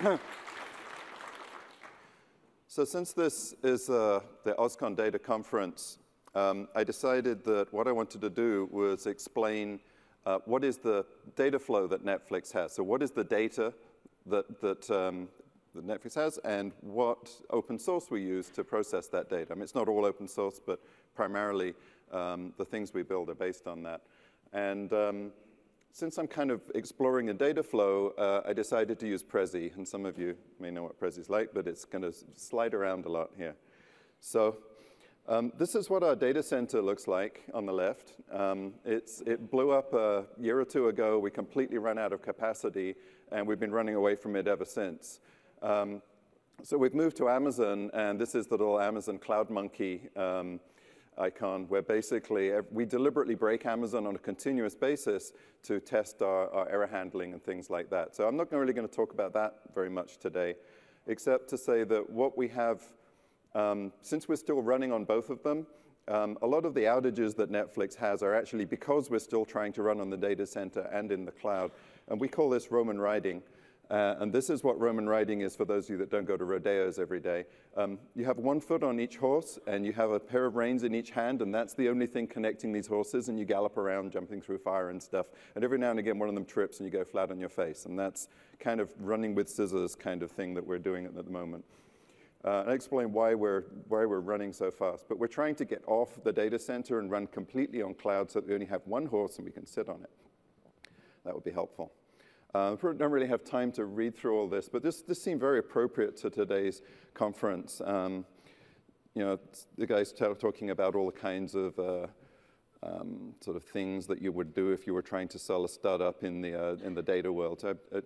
So since this is uh, the OSCON Data Conference, um, I decided that what I wanted to do was explain uh, what is the data flow that Netflix has. So what is the data that, that, um, that Netflix has and what open source we use to process that data. I mean, it's not all open source, but primarily um, the things we build are based on that. And um, since I'm kind of exploring a data flow, uh, I decided to use Prezi. And some of you may know what Prezi is like, but it's going to slide around a lot here. So um, this is what our data center looks like on the left. Um, it blew up a year or two ago. We completely ran out of capacity, and we've been running away from it ever since. Um, so we've moved to Amazon, and this is the little Amazon Cloud Monkey um, icon, where basically we deliberately break Amazon on a continuous basis to test our, our error handling and things like that. So I'm not really going to talk about that very much today, except to say that what we have um, since we're still running on both of them, um, a lot of the outages that Netflix has are actually because we're still trying to run on the data center and in the cloud. And we call this Roman riding. Uh, and this is what Roman riding is for those of you that don't go to rodeos every day. Um, you have one foot on each horse, and you have a pair of reins in each hand, and that's the only thing connecting these horses, and you gallop around, jumping through fire and stuff. And every now and again, one of them trips, and you go flat on your face. And that's kind of running with scissors kind of thing that we're doing at the moment. Uh, and I explain why we're, why we're running so fast. But we're trying to get off the data center and run completely on cloud so that we only have one horse and we can sit on it. That would be helpful. Uh, we don't really have time to read through all this, but this, this seemed very appropriate to today's conference. Um, you know, the guys talking about all the kinds of uh, um, sort of things that you would do if you were trying to sell a startup in the, uh, in the data world. So I, I,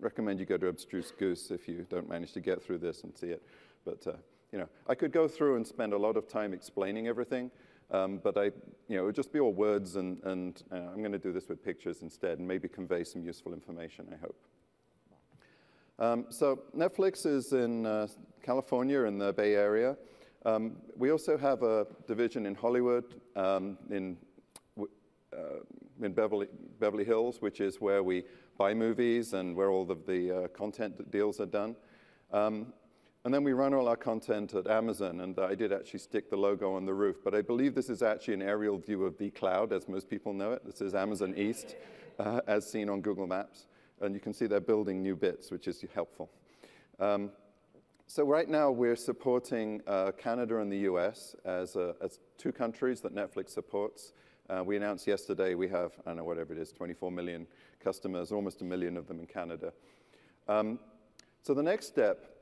recommend you go to Abstruse Goose if you don't manage to get through this and see it. But uh, you know, I could go through and spend a lot of time explaining everything, um, but I, you know, it would just be all words, and, and uh, I'm going to do this with pictures instead, and maybe convey some useful information. I hope. Um, so Netflix is in uh, California in the Bay Area. Um, we also have a division in Hollywood, um, in uh, in Beverly, Beverly Hills, which is where we buy movies and where all of the uh, content deals are done. Um, and then we run all our content at Amazon, and I did actually stick the logo on the roof, but I believe this is actually an aerial view of the cloud, as most people know it. This is Amazon East, uh, as seen on Google Maps. And you can see they're building new bits, which is helpful. Um, so right now we're supporting uh, Canada and the US as, as, two countries that Netflix supports. Uh, we announced yesterday we have, I don't know, whatever it is, 24 million customers, almost a million of them in Canada. Um, so the next step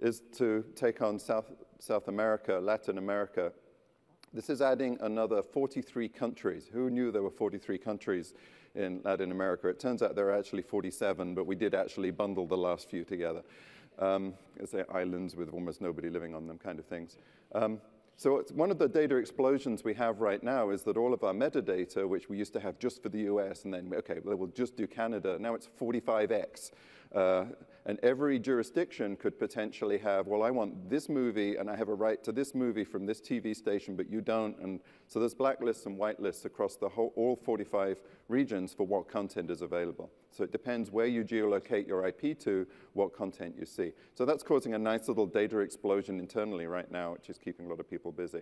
is to take on South, South America, Latin America. This is adding another 43 countries. Who knew there were 43 countries in Latin America? It turns out there are actually 47, but we did actually bundle the last few together. Um, it's islands with almost nobody living on them kind of things. Um, so one of the data explosions we have right now is that all of our metadata, which we used to have just for the US, and then, okay, well, we'll just do Canada, now it's 45x. Uh, and every jurisdiction could potentially have, well, I want this movie and I have a right to this movie from this TV station, but you don't. And so there's blacklists and whitelists across the whole, all 45 regions for what content is available. So it depends where you geolocate your IP to, what content you see. So that's causing a nice little data explosion internally right now, which is keeping a lot of people busy.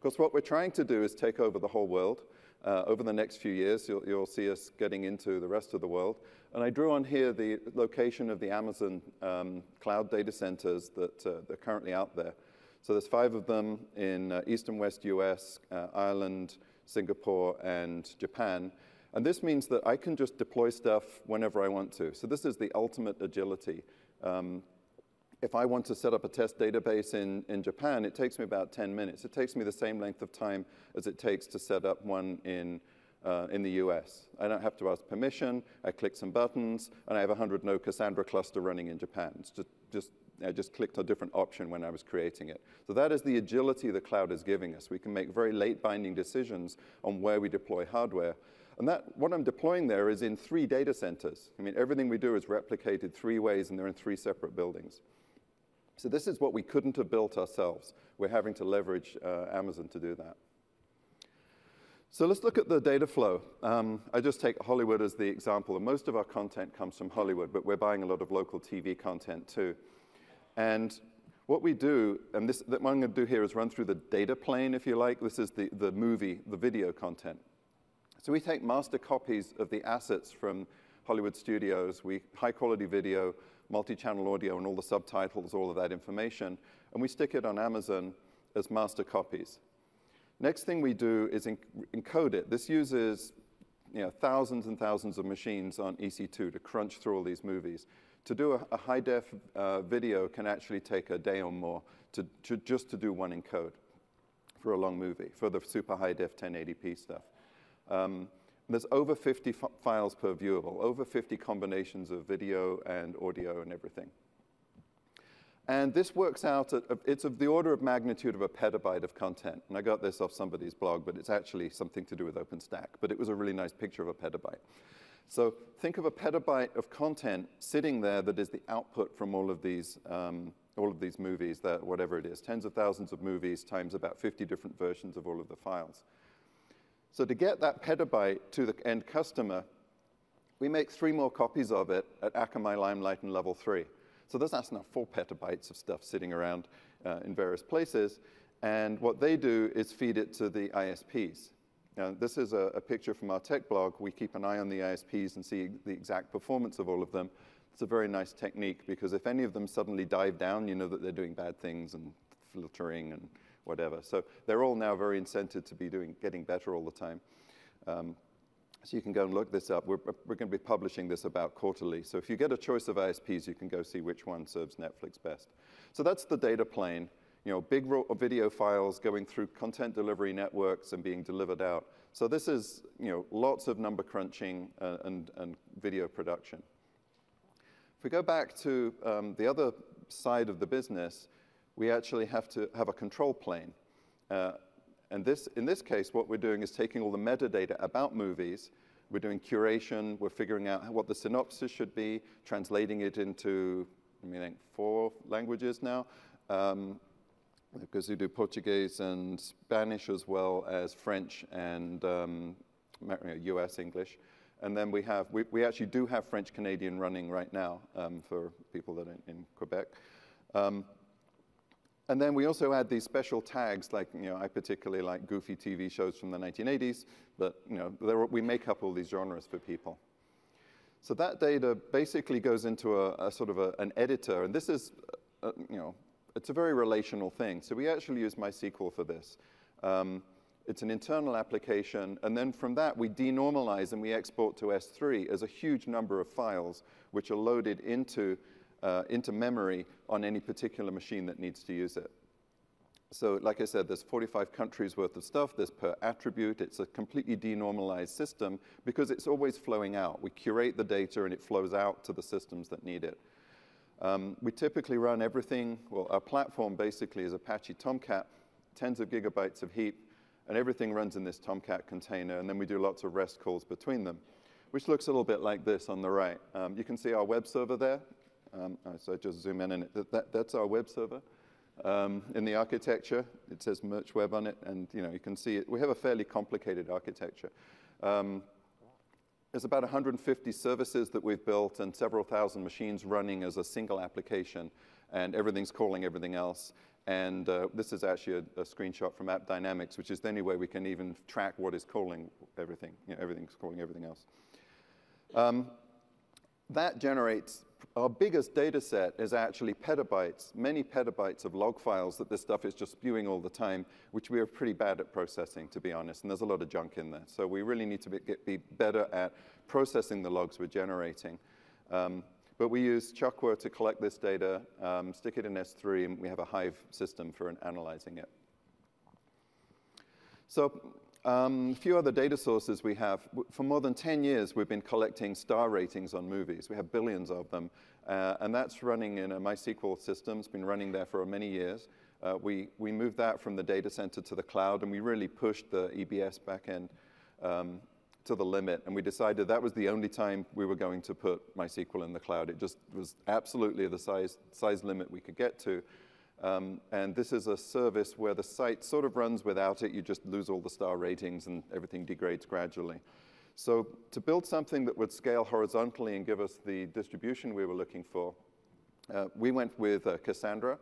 Of course, what we're trying to do is take over the whole world. Uh, over the next few years, you'll, you'll, see us getting into the rest of the world. And I drew on here the location of the Amazon um, cloud data centers that, uh, are currently out there. So there's five of them in uh, east and west US, uh, Ireland, Singapore, and Japan. And this means that I can just deploy stuff whenever I want to. So this is the ultimate agility. Um, if I want to set up a test database in, in Japan, it takes me about 10 minutes. It takes me the same length of time as it takes to set up one in, uh, in the US. I don't have to ask permission. I click some buttons, and I have a 100 node Cassandra cluster running in Japan. It's just, just, I just clicked a different option when I was creating it. So that is the agility the cloud is giving us. We can make very late binding decisions on where we deploy hardware. And that, what I'm deploying there is in three data centers. I mean, everything we do is replicated three ways, and they're in three separate buildings. So this is what we couldn't have built ourselves. We're having to leverage uh, Amazon to do that. So let's look at the data flow. Um, I just take Hollywood as the example. And most of our content comes from Hollywood, but we're buying a lot of local TV content too. And what we do, and this, what I'm going to do here is run through the data plane, if you like. This is the, the movie, the video content. So we take master copies of the assets from Hollywood studios, we high quality video, multi-channel audio, and all the subtitles, all of that information, and we stick it on Amazon as master copies. Next thing we do is encode it. This uses you know, thousands and thousands of machines on EC2 to crunch through all these movies. To do a, a high def uh, video can actually take a day or more to, to, just to do one encode for a long movie, for the super high def 1080p stuff. Um, there's over 50 files per viewable, over 50 combinations of video and audio and everything. And this works out, at, it's of the order of magnitude of a petabyte of content. And I got this off somebody's blog, but it's actually something to do with OpenStack. But it was a really nice picture of a petabyte. So think of a petabyte of content sitting there that is the output from all of these, um, all of these movies, that whatever it is, tens of thousands of movies times about 50 different versions of all of the files. So to get that petabyte to the end customer, we make three more copies of it at Akamai Limelight and level three. So there's now four petabytes of stuff sitting around uh, in various places. And what they do is feed it to the ISPs. Now, this is a, a, picture from our tech blog. We keep an eye on the ISPs and see the exact performance of all of them. It's a very nice technique because if any of them suddenly dive down, you know that they're doing bad things and filtering and whatever. So they're all now very incented to be doing, getting better all the time. Um, so you can go and look this up. We're, we're going to be publishing this about quarterly. So if you get a choice of ISPs, you can go see which one serves Netflix best. So that's the data plane. You know, big video files going through content delivery networks and being delivered out. So this is, you know, lots of number crunching uh, and, and video production. If we go back to um, the other side of the business, we actually have to have a control plane. Uh, and this, in this case, what we're doing is taking all the metadata about movies, we're doing curation, we're figuring out what the synopsis should be, translating it into, I mean, think four languages now, um, because we do Portuguese and Spanish as well as French and um, US English. And then we have, we, we actually do have French Canadian running right now um, for people that are in Quebec. Um, and then we also add these special tags, like, you know, I particularly like goofy TV shows from the 1980s, but, you know, we make up all these genres for people. So that data basically goes into a, a sort of a, an editor, and this is, uh, you know, it's a very relational thing. So we actually use MySQL for this. Um, it's an internal application, and then from that we denormalize and we export to S3 as a huge number of files which are loaded into uh, into memory on any particular machine that needs to use it. So like I said, there's 45 countries worth of stuff. There's per attribute. It's a completely denormalized system because it's always flowing out. We curate the data and it flows out to the systems that need it. Um, we typically run everything, well, our platform basically is Apache Tomcat, tens of gigabytes of heap, and everything runs in this Tomcat container, and then we do lots of REST calls between them, which looks a little bit like this on the right. Um, you can see our web server there. Um, so I just zoom in, and it, that, that's our web server. Um, in the architecture, it says Merch Web on it, and you know you can see it. We have a fairly complicated architecture. Um, there's about 150 services that we've built and several thousand machines running as a single application, and everything's calling everything else. And uh, this is actually a, a, screenshot from AppDynamics, which is the only way we can even track what is calling everything. You know, everything's calling everything else. Um, that generates our biggest data set is actually petabytes, many petabytes of log files that this stuff is just spewing all the time, which we are pretty bad at processing, to be honest, and there's a lot of junk in there. So we really need to be, get, be better at processing the logs we're generating. Um, but we use Chukwa to collect this data, um, stick it in S3, and we have a Hive system for analyzing it. So um, a few other data sources we have. For more than 10 years, we've been collecting star ratings on movies. We have billions of them. Uh, and that's running in a MySQL system. It's been running there for many years. Uh, we, we moved that from the data center to the cloud, and we really pushed the EBS backend um, to the limit. And we decided that was the only time we were going to put MySQL in the cloud. It just was absolutely the size, size limit we could get to. Um, and this is a service where the site sort of runs without it. You just lose all the star ratings and everything degrades gradually. So to build something that would scale horizontally and give us the distribution we were looking for, uh, we went with uh, Cassandra.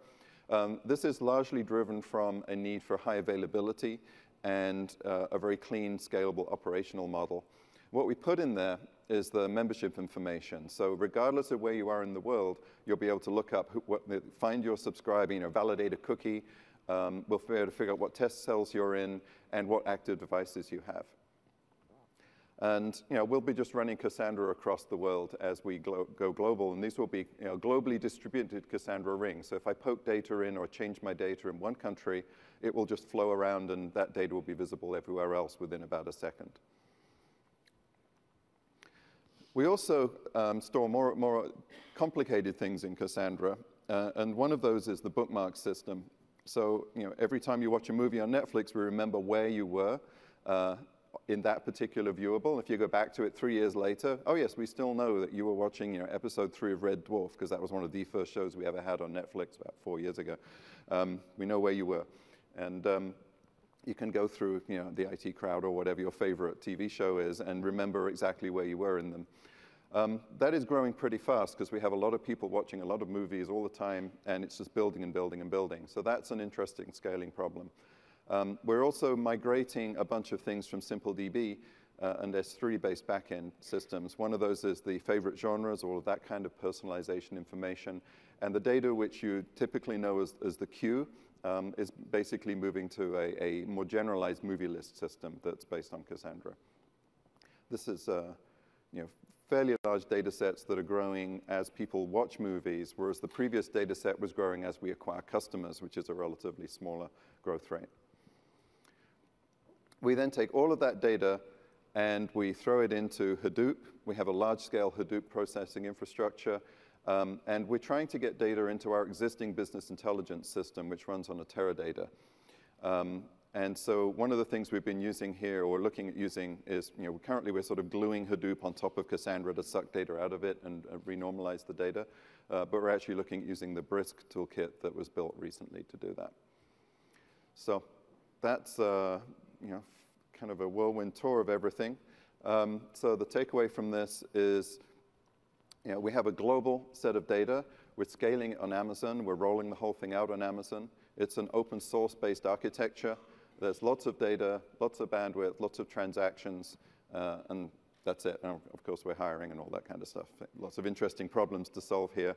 Um, this is largely driven from a need for high availability and uh, a very clean, scalable operational model. What we put in there is the membership information. So regardless of where you are in the world, you'll be able to look up, who, what, find your subscribing or validate a cookie. Um, we'll be able to figure out what test cells you're in and what active devices you have. And you know, we'll be just running Cassandra across the world as we glo go global, and these will be you know, globally distributed Cassandra rings. So if I poke data in or change my data in one country, it will just flow around and that data will be visible everywhere else within about a second. We also um, store more, more complicated things in Cassandra, uh, and one of those is the bookmark system. So you know, every time you watch a movie on Netflix, we remember where you were uh, in that particular viewable. If you go back to it three years later, oh yes, we still know that you were watching you know, episode three of Red Dwarf, because that was one of the first shows we ever had on Netflix about four years ago. Um, we know where you were. And um, you can go through you know, the IT crowd or whatever your favorite TV show is and remember exactly where you were in them. Um, that is growing pretty fast because we have a lot of people watching a lot of movies all the time, and it's just building and building and building. So that's an interesting scaling problem. Um, we're also migrating a bunch of things from SimpleDB uh, and S3-based backend systems. One of those is the favorite genres, all of that kind of personalization information. And the data which you typically know as, as the queue um, is basically moving to a, a, more generalized movie list system that's based on Cassandra. This is uh, you know, fairly large data sets that are growing as people watch movies, whereas the previous data set was growing as we acquire customers, which is a relatively smaller growth rate. We then take all of that data and we throw it into Hadoop. We have a large-scale Hadoop processing infrastructure, um, and we're trying to get data into our existing business intelligence system, which runs on a Teradata. Um, and so one of the things we've been using here or looking at using is, you know, currently we're sort of gluing Hadoop on top of Cassandra to suck data out of it and uh, renormalize the data. Uh, but we're actually looking at using the Brisk toolkit that was built recently to do that. So that's, uh, you know, kind of a whirlwind tour of everything. Um, so the takeaway from this is, you know, we have a global set of data. We're scaling it on Amazon. We're rolling the whole thing out on Amazon. It's an open source based architecture. There's lots of data, lots of bandwidth, lots of transactions, uh, and that's it. And of course, we're hiring and all that kind of stuff. Lots of interesting problems to solve here.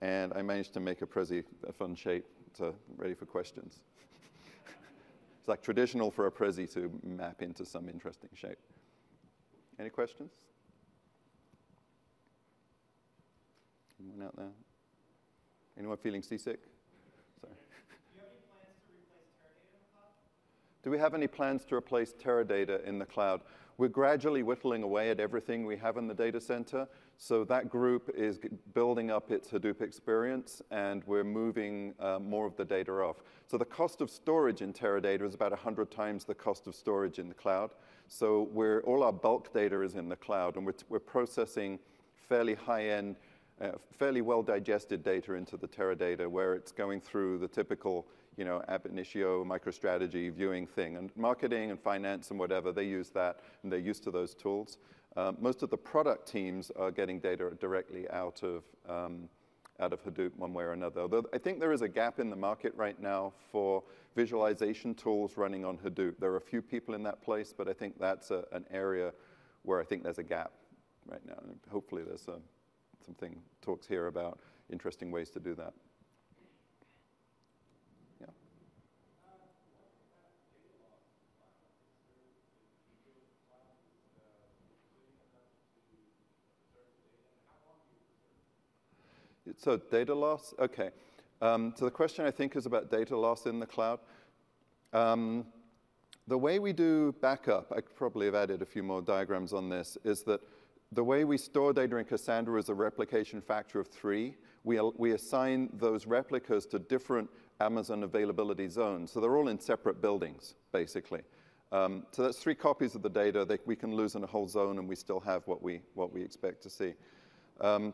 And I managed to make a Prezi a fun shape, so ready for questions. it's like traditional for a Prezi to map into some interesting shape. Any questions? Anyone out there? Anyone feeling seasick? Sorry. Do we have any plans to replace Teradata in the cloud? We're gradually whittling away at everything we have in the data center. So that group is building up its Hadoop experience, and we're moving uh, more of the data off. So the cost of storage in Teradata is about 100 times the cost of storage in the cloud. So we're, all our bulk data is in the cloud, and we're, we're processing fairly high-end, uh, fairly well-digested data into the Teradata, where it's going through the typical you know, ab initio, MicroStrategy, viewing thing. And marketing and finance and whatever, they use that, and they're used to those tools. Um, most of the product teams are getting data directly out of, um, out of Hadoop one way or another. Although I think there is a gap in the market right now for visualization tools running on Hadoop. There are a few people in that place, but I think that's a, an area where I think there's a gap right now. Hopefully there's a, something talks here about interesting ways to do that. Yeah. So data loss, okay. Um, so the question I think is about data loss in the cloud. Um, the way we do backup, I probably have added a few more diagrams on this, is that the way we store data in Cassandra is a replication factor of three. We, we assign those replicas to different Amazon availability zones. So they're all in separate buildings, basically. Um, so that's three copies of the data that we can lose in a whole zone and we still have what we, what we expect to see. Um,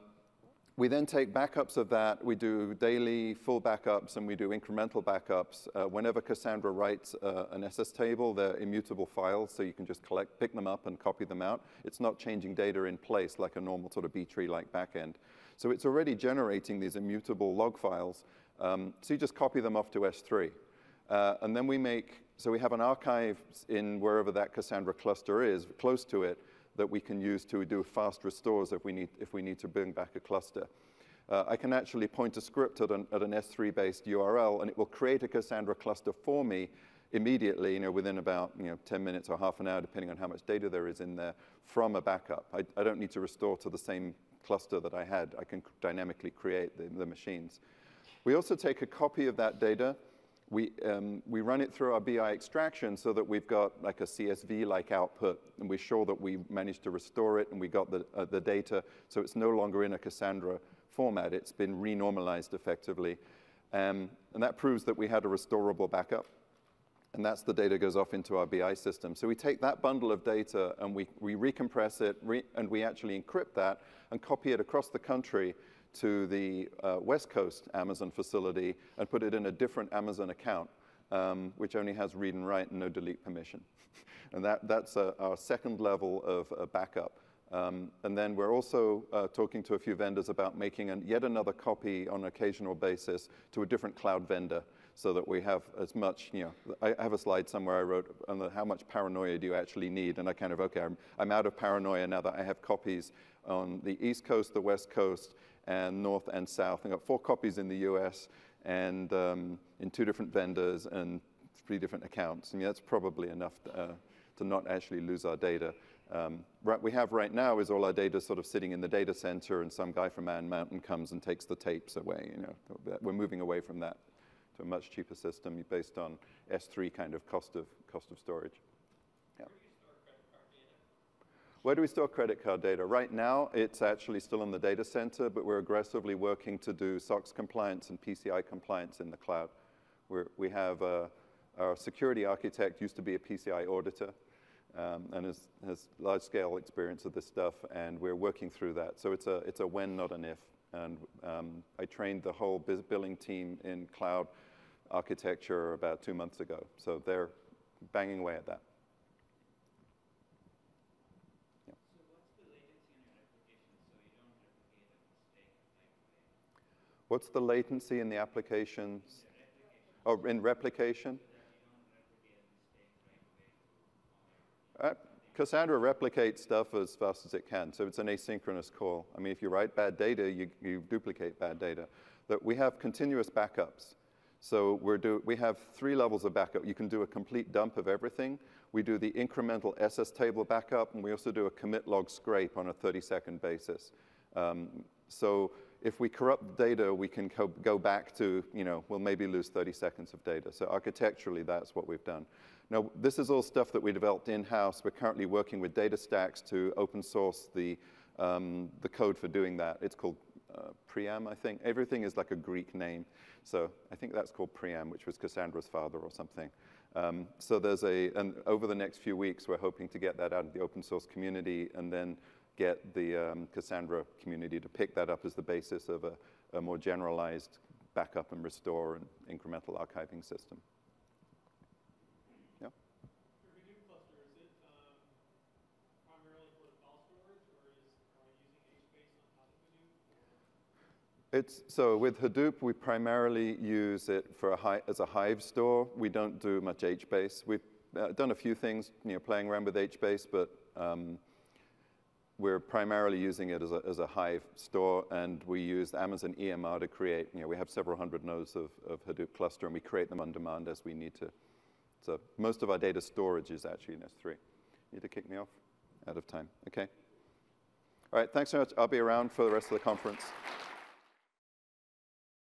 we then take backups of that. We do daily full backups and we do incremental backups. Uh, whenever Cassandra writes uh, an SS table, they're immutable files, so you can just collect, pick them up and copy them out. It's not changing data in place like a normal sort of B-tree-like backend. So it's already generating these immutable log files. Um, so you just copy them off to S3. Uh, and then we make, so we have an archive in wherever that Cassandra cluster is, close to it, that we can use to do fast restores if we need, if we need to bring back a cluster. Uh, I can actually point a script at an, at an S3-based URL, and it will create a Cassandra cluster for me immediately, you know, within about you know, 10 minutes or half an hour, depending on how much data there is in there, from a backup. I, I don't need to restore to the same cluster that I had. I can dynamically create the, the machines. We also take a copy of that data, we, um, we run it through our BI extraction so that we've got like a CSV-like output, and we're sure that we managed to restore it and we got the, uh, the data, so it's no longer in a Cassandra format. It's been renormalized effectively. Um, and that proves that we had a restorable backup. And that's the data goes off into our BI system. So we take that bundle of data and we, we recompress it, re and we actually encrypt that and copy it across the country to the uh, West Coast Amazon facility and put it in a different Amazon account, um, which only has read and write and no delete permission. and that, that's uh, our second level of uh, backup. Um, and then we're also uh, talking to a few vendors about making an, yet another copy on an occasional basis to a different cloud vendor so that we have as much, you know, I have a slide somewhere I wrote on the, how much paranoia do you actually need, and I kind of, okay, I'm, I'm out of paranoia now that I have copies on the East Coast, the West Coast, and North and South. I've got four copies in the US and um, in two different vendors and three different accounts. I mean, that's probably enough to, uh, to not actually lose our data. Um, what we have right now is all our data sort of sitting in the data center and some guy from Iron Mountain comes and takes the tapes away. You know, we're moving away from that to a much cheaper system based on S3 kind of cost of, cost of storage. Where do we store credit card data? Right now, it's actually still in the data center, but we're aggressively working to do SOX compliance and PCI compliance in the cloud. We're, we have uh, our security architect used to be a PCI auditor um, and has, has large-scale experience of this stuff, and we're working through that. So it's a, it's a when, not an if. And um, I trained the whole billing team in cloud architecture about two months ago. So they're banging away at that. What's the latency in the applications? Or oh, in replication? Uh, Cassandra replicates stuff as fast as it can, so it's an asynchronous call. I mean, if you write bad data, you, you duplicate bad data. But we have continuous backups. So we're do, we have three levels of backup. You can do a complete dump of everything. We do the incremental SS table backup, and we also do a commit log scrape on a 30-second basis. Um, so if we corrupt data, we can go back to, you know, we'll maybe lose 30 seconds of data. So architecturally, that's what we've done. Now, this is all stuff that we developed in-house. We're currently working with DataStax to open source the, um, the code for doing that. It's called uh, Priam, I think. Everything is like a Greek name. So I think that's called Priam, which was Cassandra's father or something. Um, so there's a, and over the next few weeks, we're hoping to get that out of the open source community and then get the um, Cassandra community to pick that up as the basis of a, a more generalized backup and restore and incremental archiving system. Yeah? It's, so with Hadoop, we primarily use it for a as a Hive store. We don't do much HBase. We've uh, done a few things, you know, playing around with HBase, but um, we're primarily using it as a, as a Hive store, and we use Amazon EMR to create, you know, we have several hundred nodes of, of Hadoop cluster, and we create them on demand as we need to. So most of our data storage is actually in S3. Need to kick me off? Out of time. Okay. All right, thanks so much. I'll be around for the rest of the conference.